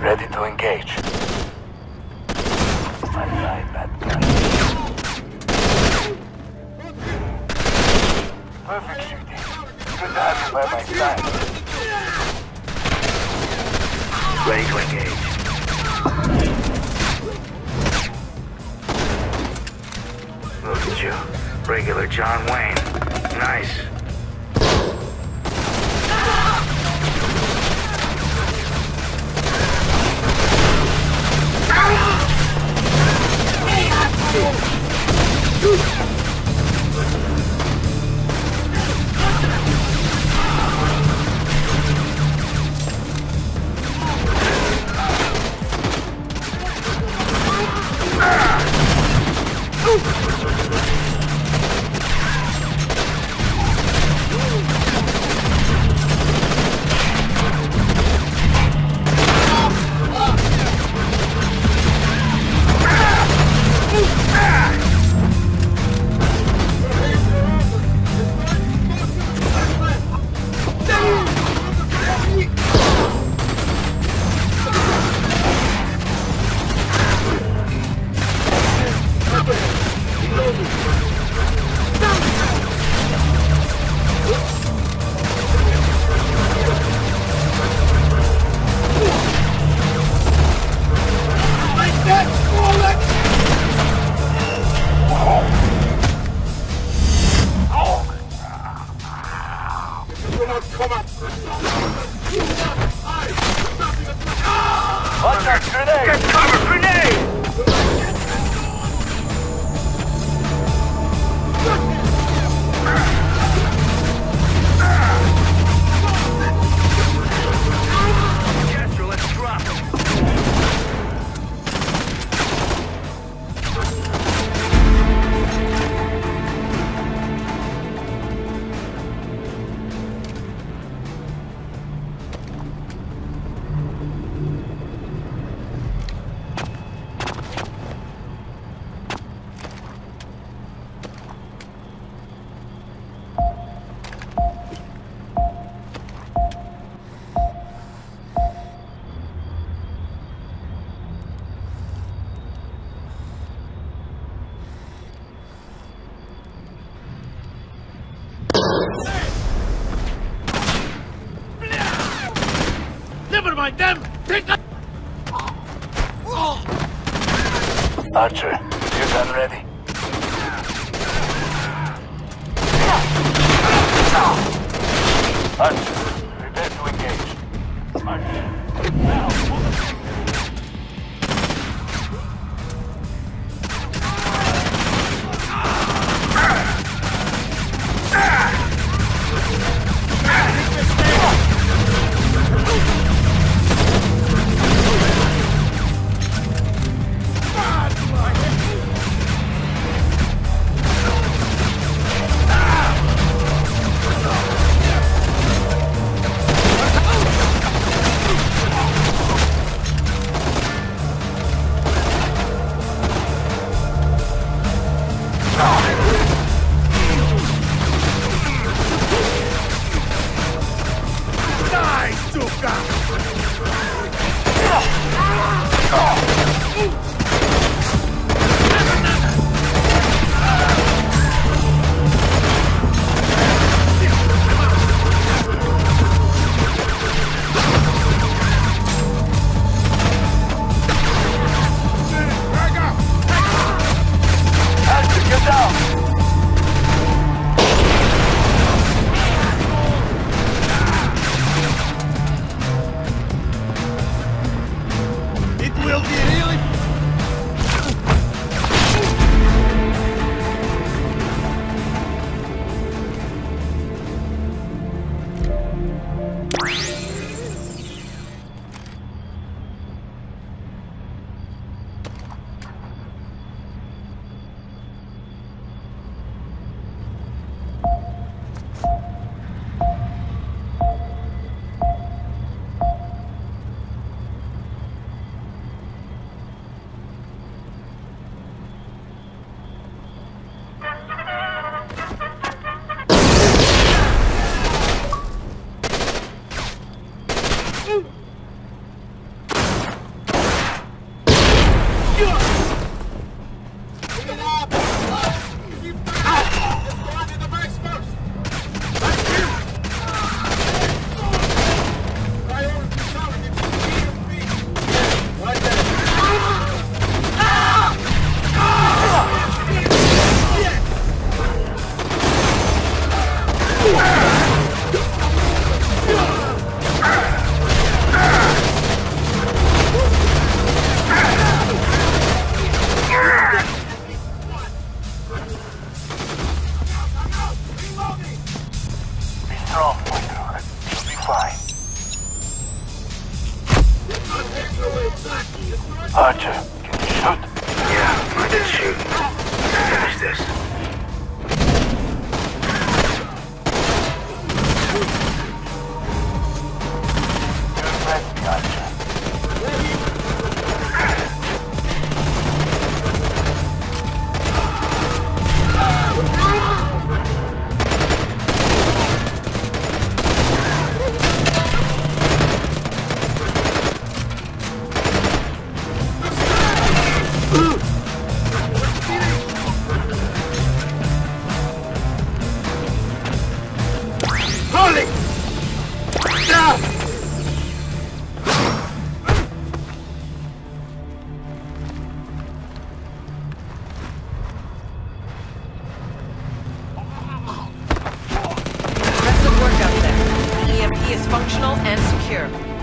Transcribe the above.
Ready to engage. Like that gun. Perfect shooting. Good to have you by my side. Ready to engage. Look at you. Regular John Wayne. Nice. Watch out, grenade! Get cover, grenade! Them! Take. Archer, you gun ready? Archer, prepare to engage. Archer, now, Ooh. fly. Archer, is functional and secure.